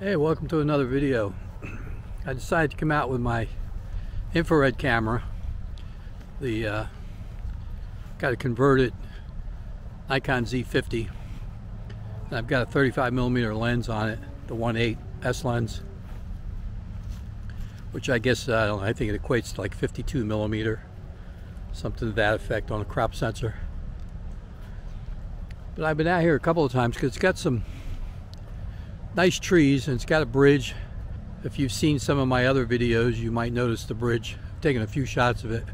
Hey, welcome to another video. I decided to come out with my infrared camera. The uh, got a converted Nikon Z50. And I've got a 35 millimeter lens on it, the 1.8 S lens, which I guess uh, I think it equates to like 52 millimeter, something to that effect on a crop sensor. But I've been out here a couple of times because it's got some nice trees and it's got a bridge. If you've seen some of my other videos, you might notice the bridge. I've taken a few shots of it.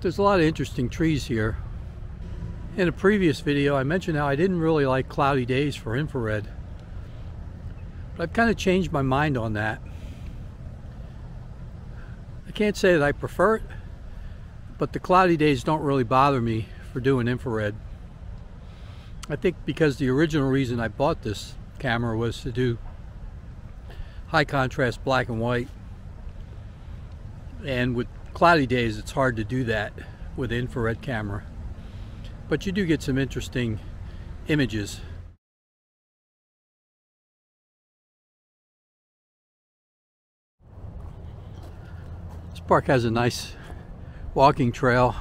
There's a lot of interesting trees here. In a previous video, I mentioned how I didn't really like cloudy days for infrared. But I've kind of changed my mind on that. I can't say that I prefer it, but the cloudy days don't really bother me for doing infrared. I think because the original reason I bought this camera was to do high contrast black and white. And with cloudy days it's hard to do that with infrared camera. But you do get some interesting images. This park has a nice walking trail.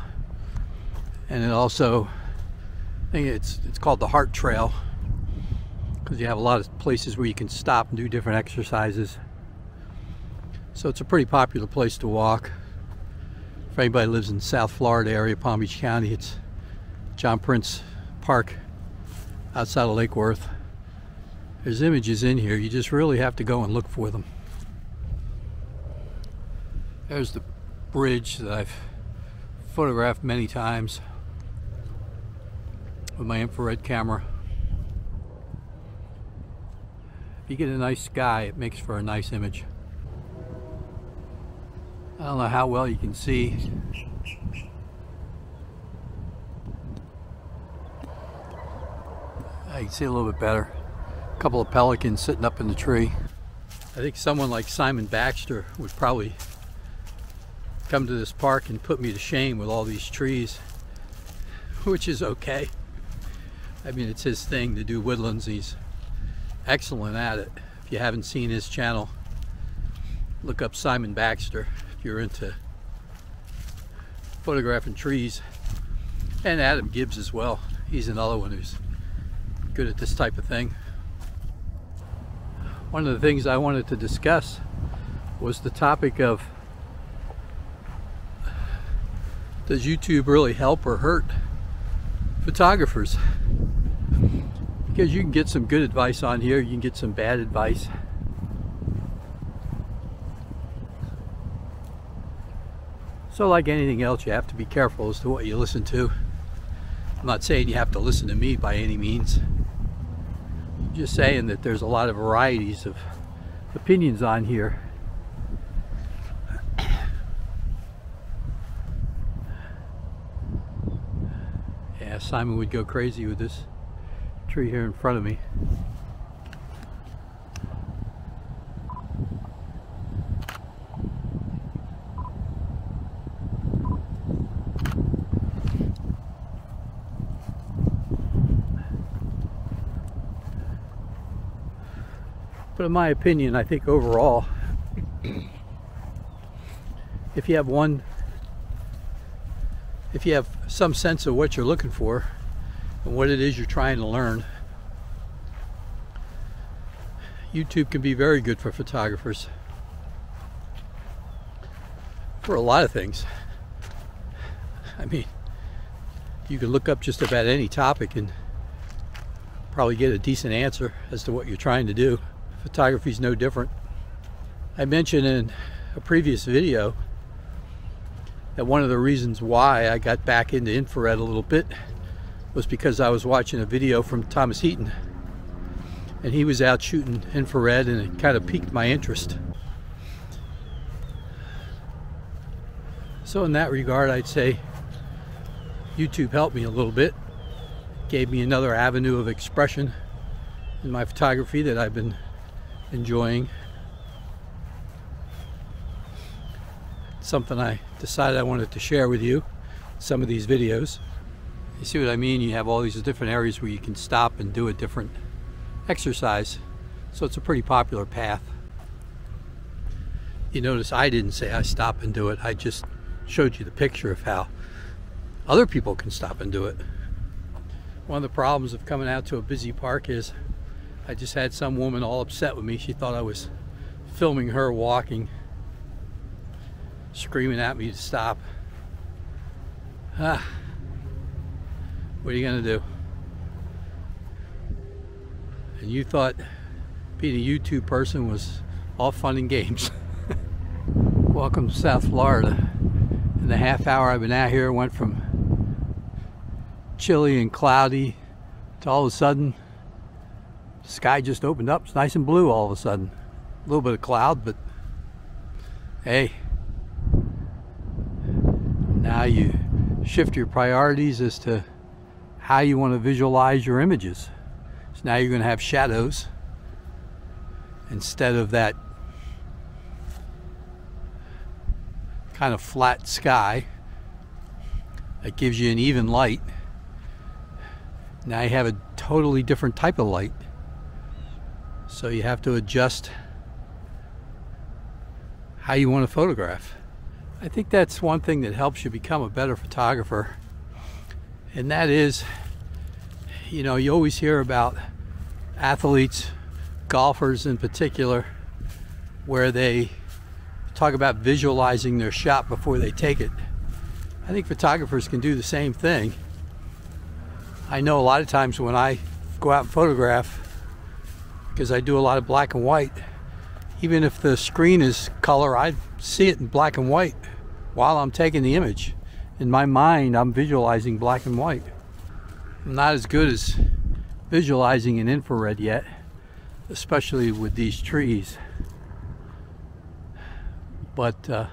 And it also I think it's it's called the Heart Trail because you have a lot of places where you can stop and do different exercises. So it's a pretty popular place to walk. If anybody lives in South Florida area, Palm Beach County, it's John Prince Park outside of Lake Worth. There's images in here. You just really have to go and look for them. There's the bridge that I've photographed many times with my infrared camera you get a nice sky, it makes for a nice image. I don't know how well you can see. I can see a little bit better. A couple of pelicans sitting up in the tree. I think someone like Simon Baxter would probably come to this park and put me to shame with all these trees, which is okay. I mean, it's his thing to do woodlands. He's excellent at it. If you haven't seen his channel, look up Simon Baxter if you're into photographing trees. And Adam Gibbs as well. He's another one who's good at this type of thing. One of the things I wanted to discuss was the topic of does YouTube really help or hurt photographers? Because you can get some good advice on here you can get some bad advice. So like anything else you have to be careful as to what you listen to. I'm not saying you have to listen to me by any means. I'm just saying that there's a lot of varieties of opinions on here. Yeah Simon would go crazy with this tree here in front of me. But in my opinion, I think overall, if you have one, if you have some sense of what you're looking for, and what it is you're trying to learn. YouTube can be very good for photographers. For a lot of things. I mean, you can look up just about any topic and probably get a decent answer as to what you're trying to do. Photography is no different. I mentioned in a previous video that one of the reasons why I got back into infrared a little bit was because I was watching a video from Thomas Heaton and he was out shooting infrared and it kind of piqued my interest. So in that regard I'd say YouTube helped me a little bit. Gave me another avenue of expression in my photography that I've been enjoying. Something I decided I wanted to share with you, some of these videos. You see what I mean? You have all these different areas where you can stop and do a different exercise. So it's a pretty popular path. You notice I didn't say I stop and do it. I just showed you the picture of how other people can stop and do it. One of the problems of coming out to a busy park is I just had some woman all upset with me. She thought I was filming her walking, screaming at me to stop. Ah, what are you gonna do? And you thought being a YouTube person was all fun and games. Welcome to South Florida. In the half hour I've been out here, went from chilly and cloudy to all of a sudden the sky just opened up. It's nice and blue all of a sudden. A little bit of cloud, but hey, now you shift your priorities as to how you want to visualize your images. So now you're going to have shadows instead of that kind of flat sky that gives you an even light. Now you have a totally different type of light. So you have to adjust how you want to photograph. I think that's one thing that helps you become a better photographer. And that is, you know, you always hear about athletes, golfers in particular, where they talk about visualizing their shot before they take it. I think photographers can do the same thing. I know a lot of times when I go out and photograph, because I do a lot of black and white, even if the screen is color, I see it in black and white while I'm taking the image. In my mind, I'm visualizing black and white. I'm not as good as visualizing in infrared yet, especially with these trees. But uh,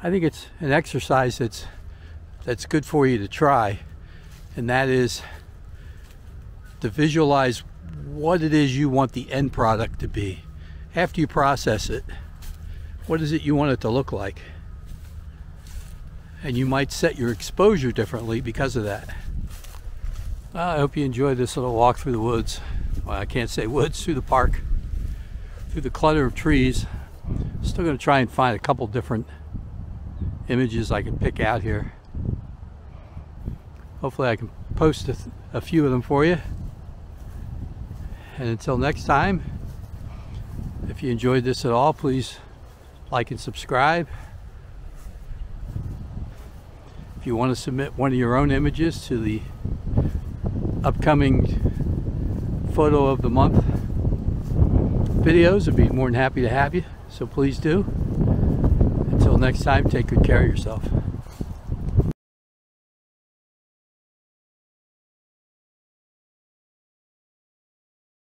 I think it's an exercise that's that's good for you to try and that is to visualize what it is you want the end product to be. After you process it, what is it you want it to look like? And you might set your exposure differently because of that. Well, I hope you enjoyed this little walk through the woods. Well, I can't say woods, through the park, through the clutter of trees. Still going to try and find a couple different images I can pick out here hopefully I can post a, a few of them for you. And until next time, if you enjoyed this at all, please like and subscribe. If you want to submit one of your own images to the upcoming photo of the month videos, I'd be more than happy to have you. So please do. Until next time, take good care of yourself.